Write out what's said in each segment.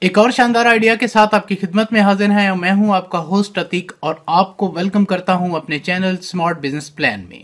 ایک اور شاندار آئیڈیا کے ساتھ آپ کی خدمت میں حاضر ہیں اور میں ہوں آپ کا ہوسٹ عتیق اور آپ کو ویلکم کرتا ہوں اپنے چینل سمارٹ بزنس پلان میں۔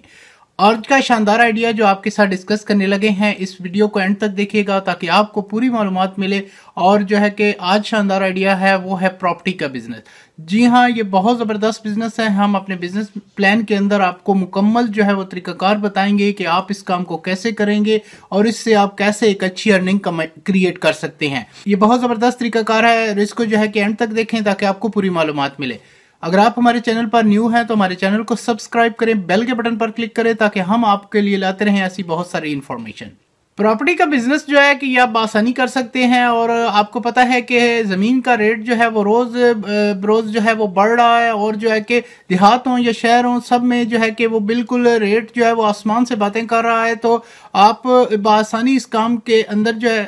آج کا شاندار آئیڈیا جو آپ کے ساتھ ڈسکس کرنے لگے ہیں، اس ویڈیو کو اینڈ تک دیکھیے گا تاکہ آپ کو پوری معلومات ملے اور جو ہے کہ آج شاندار آئیڈیا ہے، وہ ہے پراپرٹی کا بزنس جی ہاں یہ بہت زبردست بزنس ہے۔ ہم اپنے بزنس پلان کے اندر آپ کو مکمل جو ہے وہ طریقہ کار بتائیں گے کہ آپ اس کام کو کیسے کریں گے اور اس سے آپ کیسے ایک اچھی ارننگ کریٹ کر سکتے ہیں۔ یہ بہت زبردست طریقہ کار ہے۔ اور اس کو جو ہے کہ اینڈ تک دیکھیں تاکہ آپ کو پوری معلومات ملے۔ اگر آپ ہمارے چینل پر نیو ہیں تو ہمارے چینل کو سبسکرائب کریں، بیل کے بٹن پر کلک کریں تاکہ ہم آپ کے لیے لاتے رہیں ایسی بہت ساری انفارمیشن پراپرٹی کا بزنس جو ہے کہ یہ آپ بآسانی کر سکتے ہیں اور آپ کو پتا ہے کہ زمین کا ریٹ جو ہے وہ روز روز جو ہے وہ بڑھ رہا ہے اور جو ہے کہ دیہات ہوں یا شہر ہوں سب میں جو ہے کہ وہ بالکل ریٹ جو ہے وہ آسمان سے باتیں کر رہا ہے تو آپ بآسانی اس کام کے اندر جو ہے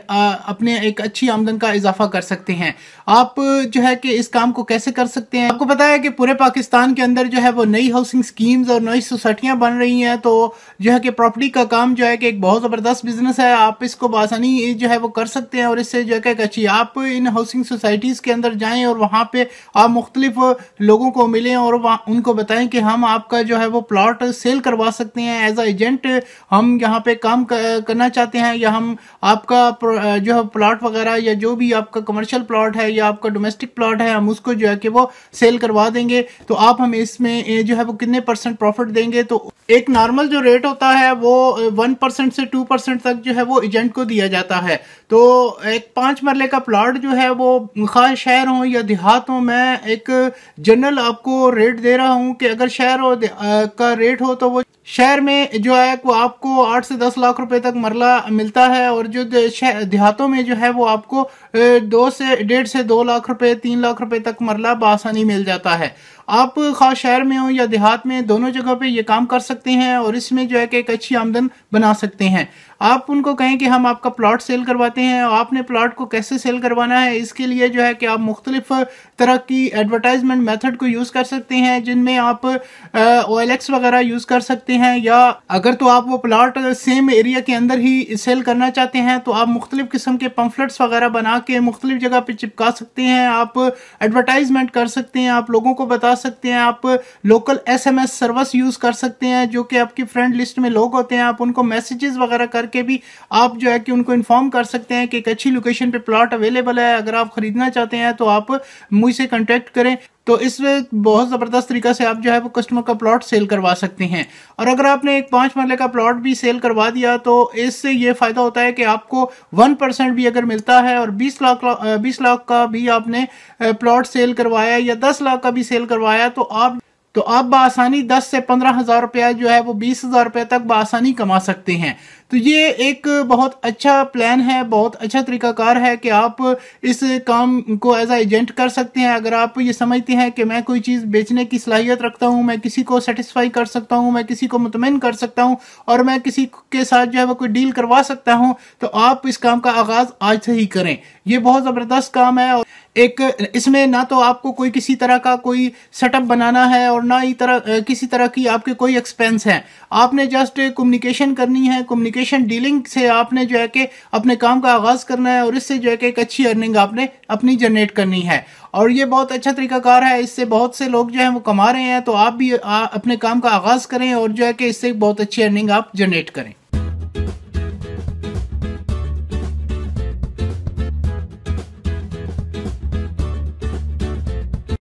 اپنے ایک اچھی آمدن کا اضافہ کر سکتے ہیں آپ جو ہے کہ اس کام کو کیسے کر سکتے ہیں آپ کو پتا ہے کہ پورے پاکستان کے اندر جو ہے وہ نئی ہاؤسنگ سکیمز اور نئی سوسائٹیاں بن رہی ہیں تو جو ہے کہ پراپرٹی کا کام جو ہے کہ ایک بہت زبردست بزنس ہے، آپ اس کو بآسانی جو ہے وہ کر سکتے ہیں اور اس سے جو ہے کہ اچھی آپ ان ہاؤسنگ سوسائٹیز کے اندر جائیں اور وہاں پہ آپ مختلف لوگوں کو ملیں اور ان کو بتائیں کہ ہم آپ کا جو ہے وہ پلاٹ سیل کروا سکتے ہیں ایز اے ایجنٹ ہم یہاں پہ کام کرنا چاہتے ہیں یا ہم آپ کا جو ہے پلاٹ وغیرہ یا جو بھی آپ کا کمرشل پلاٹ ہے یا آپ کا ڈومیسٹک پلاٹ ہے، ہم اس کو جو ہے کہ وہ سیل کروا دیں گے۔ تو آپ ہمیں اس میں جو ہے وہ کتنے پرسنٹ پروفٹ دیں گے؟ تو ایک نارمل جو ریٹ ہوتا ہے وہ ون پرسنٹ سے ٹو پرسنٹ تک جو ہے وہ ایجنٹ کو دیا جاتا ہے۔ تو ایک پانچ مرلے کا پلاٹ جو ہے وہ خواہ شہر ہوں یا دیہات ہوں میں ایک جنرل آپ کو ریٹ دے رہا ہوں کہ اگر شہر کا ریٹ ہو تو وہ شہر میں جو ہے وہ آپ کو آٹھ سے دس لاکھ روپے تک مرلہ ملتا ہے اور جو دیہاتوں میں جو ہے وہ آپ کو دو سے ڈیڑھ سے دو لاکھ روپے، تین لاکھ روپے تک مرلہ بآسانی مل جاتا ہے۔ آپ خاص شہر میں ہوں یا دیہات میں، دونوں جگہ پہ یہ کام کر سکتے ہیں اور اس میں جو ہے کہ ایک اچھی آمدن بنا سکتے ہیں۔ آپ ان کو کہیں کہ ہم آپ کا پلاٹ سیل کرواتے ہیں اور آپ نے پلاٹ کو کیسے سیل کروانا ہے، اس کے لیے جو ہے کہ آپ مختلف طرح کی ایڈورٹائزمنٹ میتھڈ کو یوز کر سکتے ہیں جن میں آپ او ایل ایکس وغیرہ یوز کر سکتے ہیں یا اگر تو آپ وہ پلاٹ سیم ایریا کے اندر ہی سیل کرنا چاہتے ہیں تو آپ مختلف قسم کے پمفلٹس وغیرہ بنا کے مختلف جگہ پہ چپکا سکتے ہیں، آپ ایڈورٹائزمنٹ کر سکتے ہیں، آپ لوگوں کو بتا سکتے ہیں، آپ local S M S service use کر سکتے ہیں جو کہ آپ کی فرینڈ لسٹ میں لوگ ہوتے ہیں، آپ ان کو میسیجز وغیرہ کر کے بھی آپ جو ہے کہ ان کو انفارم کر سکتے ہیں کہ ایک اچھی لوکیشن پہ پلاٹ اویلیبل ہے، اگر آپ خریدنا چاہتے ہیں تو آپ مجھ سے کنٹیکٹ کریں تو اس بہت زبردست طریقہ سے آپ جو ہے وہ کسٹمر کا پلاٹ سیل کروا سکتے ہیں۔ اور اگر آپ نے ایک پانچ مرلے کا پلاٹ بھی سیل کروا دیا تو اس سے یہ فائدہ ہوتا ہے کہ آپ کو ون پرسنٹ بھی اگر ملتا ہے اور بیس لاکھ بیس لاکھ کا بھی آپ نے پلاٹ سیل کروایا یا دس لاکھ کا بھی سیل کروایا تو آپ تو آپ بآسانی دس سے پندرہ ہزار روپیہ جو ہے وہ بیس ہزار روپے تک بآسانی کما سکتے ہیں۔ تو یہ ایک بہت اچھا پلان ہے، بہت اچھا طریقہ کار ہے کہ آپ اس کام کو ایز اے ایجنٹ کر سکتے ہیں۔ اگر آپ یہ سمجھتے ہیں کہ میں کوئی چیز بیچنے کی صلاحیت رکھتا ہوں، میں کسی کو سیٹسفائی کر سکتا ہوں، میں کسی کو مطمئن کر سکتا ہوں اور میں کسی کے ساتھ جو ہے وہ کوئی ڈیل کروا سکتا ہوں، تو آپ اس کام کا آغاز آج سے ہی کریں۔ یہ بہت زبردست کام ہے اور ایک، اس میں نہ تو آپ کو کوئی کسی طرح کا کوئی سیٹ اپ بنانا ہے اور نہ ہی طرح، کسی طرح کی آپ کے کوئی ایکسپینس ہیں۔ آپ نے جسٹ کمیونیکیشن کرنی ہے کمیونیکیشن ڈیلنگ سے آپ نے جو ہے کہ اپنے کام کا آغاز کرنا ہے اور اس سے جو ہے کہ ایک اچھی ارننگ آپ نے اپنی جنریٹ کرنی ہے۔ اور یہ بہت اچھا طریقہ کار ہے، اس سے بہت سے لوگ جو ہیں وہ کما رہے ہیں، تو آپ بھی اپنے کام کا آغاز کریں اور جو ہے کہ اس سے بہت اچھی ارننگ آپ جنریٹ کریں۔